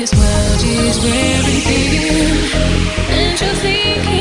this world is very thin, and you're thinking.